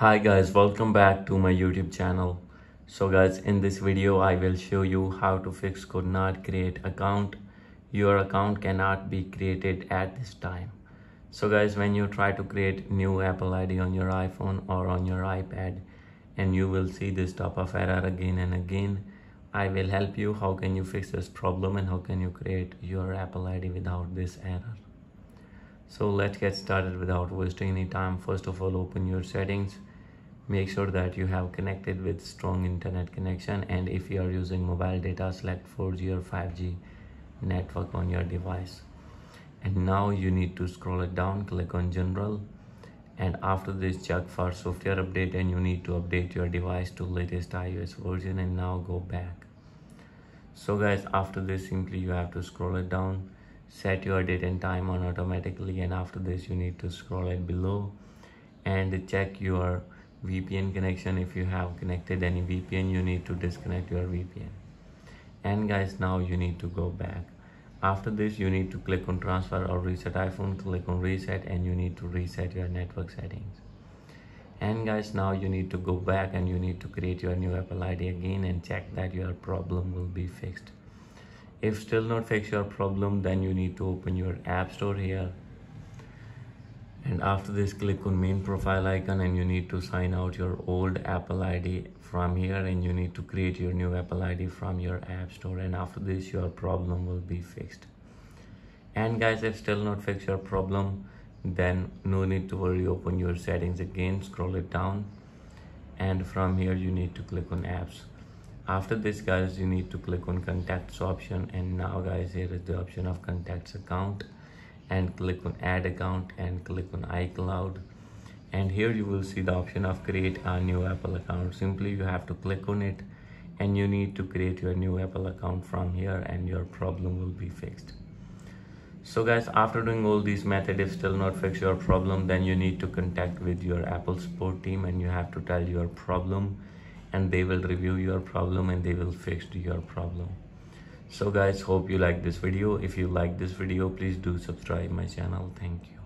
Hi guys, welcome back to my YouTube channel. So guys, in this video, I will show you how to fix could not create account. Your account cannot be created at this time. So guys, when you try to create new Apple ID on your iPhone or on your iPad, and you will see this type of error again and again, I will help you how can you fix this problem and how can you create your Apple ID without this error. So let's get started without wasting any time. First of all, open your settings. Make sure that you have connected with strong internet connection and if you are using mobile data, select 4G or 5G network on your device. And now you need to scroll it down, click on general and after this check for software update and you need to update your device to latest iOS version and now go back so guys after this simply you have to scroll it down set your date and time on automatically and after this you need to scroll it below and check your VPN connection. If you have connected any VPN you need to disconnect your VPN and guys now you need to go back. After this you need to click on transfer or reset iPhone click on reset and you need to reset your network settings. And guys now you need to go back and you need to create your new apple id again and check that your problem will be fixed if still not fix your problem then you need to open your app store here. And after this click on main profile icon and you need to sign out your old apple id from here and you need to create your new apple id from your app store. And after this your problem will be fixed. And guys if still not fix your problem then no need to worry. Open your settings again scroll it down. And from here you need to click on apps after this guys you need to click on contacts option and now guys here is the option of contacts account and click on add account and click on iCloud. And here you will see the option of create a new Apple account. Simply you have to click on it and you need to create your new Apple account from here and your problem will be fixed. So guys after doing all these methods if still not fix your problem then you need to contact with your apple support team and you have to tell your problem and they will review your problem and they will fix your problem. So guys hope you like this video. If you like this video please do subscribe my channel. Thank you